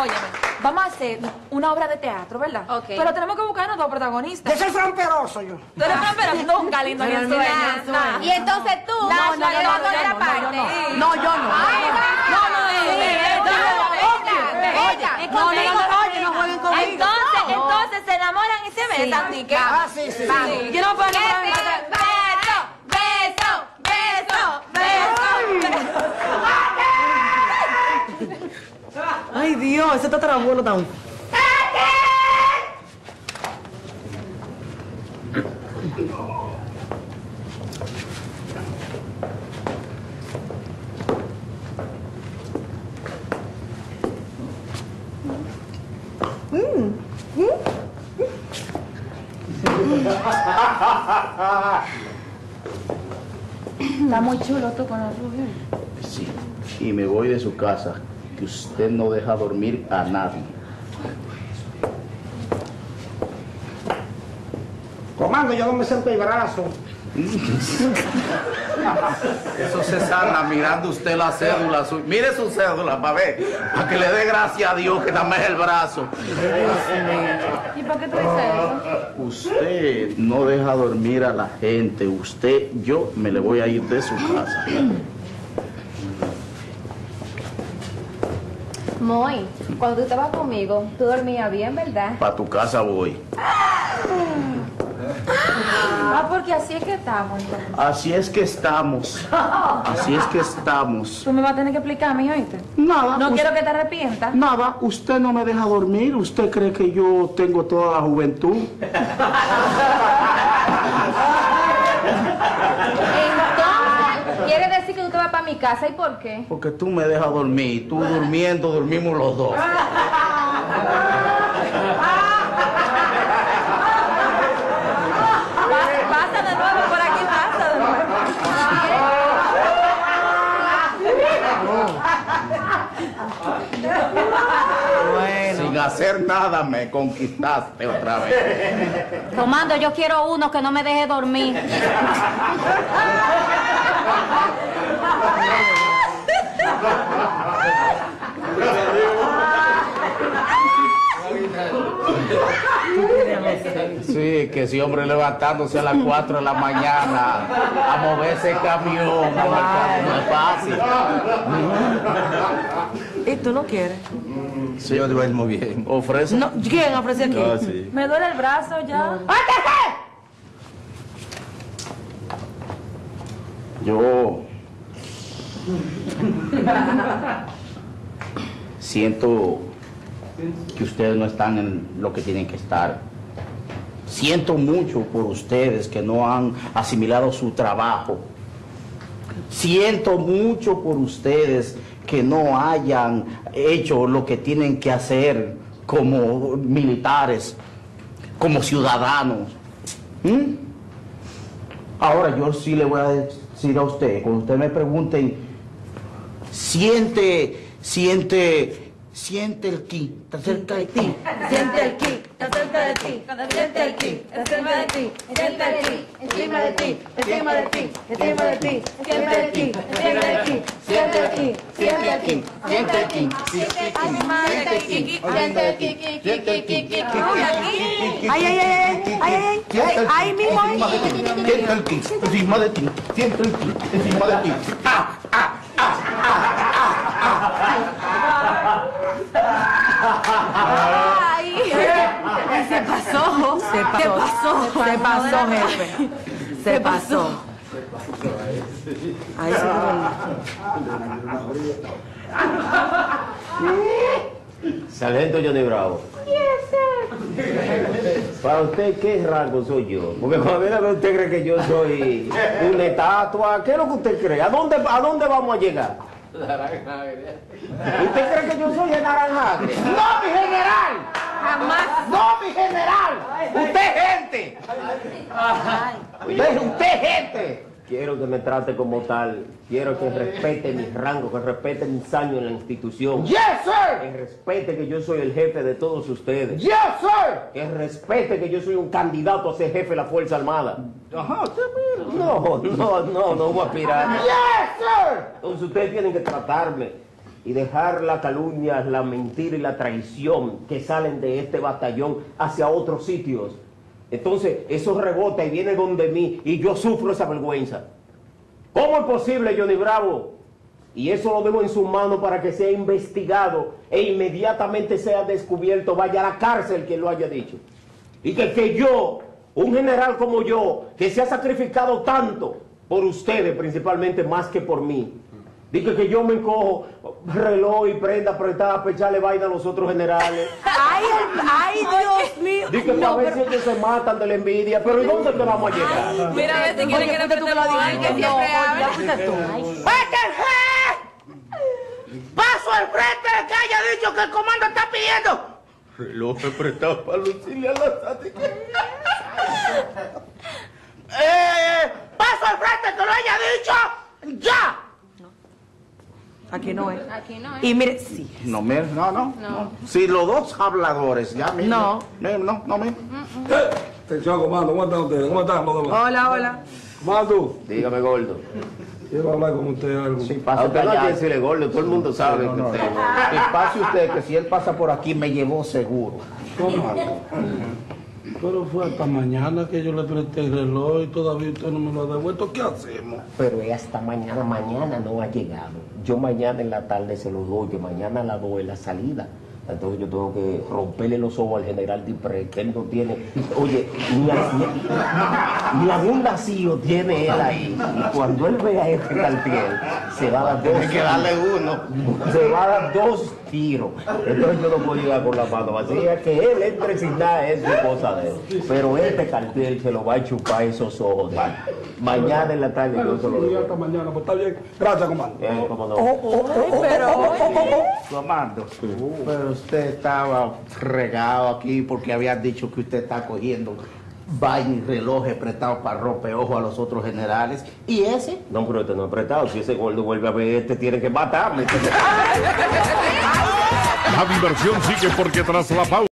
óyeme, vamos a hacer una obra de teatro, ¿verdad? Ok. Pero tenemos que buscarnos dos protagonistas. Yo soy framperoso yo. Tú eres pero nunca lindo ni en. Nah. Y entonces tú, No, no, no, otra no, no, parte. no, No, yo no. No, no, Sí, no, no, No, no, conmigo, no, no, oye. no jueguen conmigo. Entonces, entonces se enamoran y se besan, ¿sí qué? Ah, sí, sí. Sí. Yo no puedo Dios, ese está tan. Está muy chulo tú con la rubia. Sí. Y me voy de su casa, que usted no deja dormir a nadie. Comando, yo no me siento el brazo. Eso se sana mirando usted la cédula. su- Mire su cédula para ver, para que le dé gracias a Dios que dame el brazo. ¿Y por qué tú dices eso? Usted no deja dormir a la gente. Usted, yo me le voy a ir de su casa. Moy, cuando tú estabas conmigo, tú dormías bien, ¿verdad? Para tu casa voy. Ah, porque así es que estamos. entonces. Así es que estamos. Así es que estamos. Tú me vas a tener que explicar, mijo, ¿oíste? Nada. No quiero que te arrepientas. Nada, usted no me deja dormir. ¿Usted cree que yo tengo toda la juventud? Quiere decir que tú te vas para mi casa, ¿y por qué? Porque tú me dejas dormir. Tú durmiendo, dormimos los dos. Pa- Pasa de nuevo por aquí, pasa de nuevo. Bueno. Sin hacer nada me conquistaste otra vez. Comando, yo quiero uno que no me deje dormir. Sí, que ese hombre levantándose a las 4 de la mañana a mover ese camión, a marcar, no es fácil. ¿Y tú no quieres? Sí, yo duermo bien. Ofrece. No, ¿Quién ofrece aquí? Ah, sí. Me duele el brazo ya. Yo siento que ustedes no están en lo que tienen que estar. Siento mucho por ustedes que no han asimilado su trabajo. Siento mucho por ustedes que no hayan hecho lo que tienen que hacer como militares, como ciudadanos. ¿Mm? Ahora yo sí le voy a decir a usted, cuando usted me pregunten, siente, siente, siente el ki, está cerca de ti. Siente el ki, de ti. El ki, está cerca de ti. Siente el ki, encima de ti, encima de ti, encima de ti. Ki. Siente el ki, siente el ki, ki, ki, ki, ki, ki. Uy, aquí. Ay, ay, ay, ay, ay, ay, ay, ay, mismo ahí. Siente el ki, encima de ti, siente el ki, encima de ti. Ah, ah, Ay. Se pasó. Se pasó. Se pasó, jefe. Se pasó. Ay, sí, Sargento Johnny Bravo. Para usted, ¿qué rango soy yo? Porque cuando viene a ver, usted cree que yo soy una estatua. ¿Qué es lo que usted cree? ¿A dónde, a dónde vamos a llegar? ¿Usted cree que yo soy el naranjagre? ¡No, mi general! Jamás. ¡No, mi general! ¡Usted es gente! Usted, usted gente. Quiero que me trate como tal. Quiero que respete mi rango, que respete mis años en la institución. Yes, sir. Que respete que yo soy el jefe de todos ustedes. Yes, sir. Que respete que yo soy un candidato a ser jefe de la Fuerza Armada. Ajá. No, no, no, no voy a aspirar. Yes, sir. Entonces ustedes tienen que tratarme y dejar la calumnia, la mentira y la traición que salen de este batallón hacia otros sitios. Entonces, eso rebota y viene donde mí y yo sufro esa vergüenza. ¿Cómo es posible, Johnny Bravo? Y eso lo dejo en su mano para que sea investigado e inmediatamente sea descubierto, vaya a la cárcel quien lo haya dicho. Y que, que yo, un general como yo, que se ha sacrificado tanto por ustedes, principalmente más que por mí, Dice que yo me encojo reloj y prenda apretada para echarle vaina a los otros generales. Ay, ay, Dios mío. Dice que para ver si ellos se matan de la envidia. Pero ¿y dónde que vamos a llegar? Mira, a ver si quiere que le prestemos a alguien que siempre habla. ¡Paso al frente que haya dicho que el comando está pidiendo! Reloj prestado para lucirle a la eh, ¡Paso al frente que lo haya dicho! ¡Ya! Aquí no es. Aquí no, ¿eh? Y mire, sí. No, mire, no, no, no. Si los dos habladores, ya mire. No. No, no, no, mire. Atención, comando, ¿cómo están ustedes? ¿Cómo están? Hola, hola. Comando, Dígame, gordo. quiero hablar con usted algo. Sí, A pase usted no hay que decirle gordo, todo el mundo sabe No, que no, usted... no. Que pase usted, que si él pasa por aquí me llevó seguro. Comando. Pero fue hasta mañana que yo le presté el reloj y todavía usted no me lo ha devuelto. ¿Qué hacemos? Pero es hasta mañana, mañana no ha llegado. Yo mañana en la tarde se lo doy, mañana a las dos es la salida. Entonces yo tengo que romperle los ojos al general Dipré, que él no tiene, oye, ni, a- ni, ni a un vacío tiene él ahí. Y cuando él vea este cartel, se va a dar dos Hay que darle uno. se va a dar dos tiros. Entonces yo no puedo llegar con la mano vacía, que él entre sin nada es su cosa de él. Pero este cartel se lo va a chupar esos ojos de él. Mañana en la tarde yo se lo doy. hasta mañana, pues está bien. Gracias, comando. Eh, cómo no. Comando, pero usted estaba regado aquí porque habían dicho que usted está cogiendo vaina y relojes prestados para romper ojo a los otros generales. ¿Y ese? No, pero este no es prestado. Si ese gordo vuelve a ver este, tiene que matarme. La diversión sigue porque tras la pausa.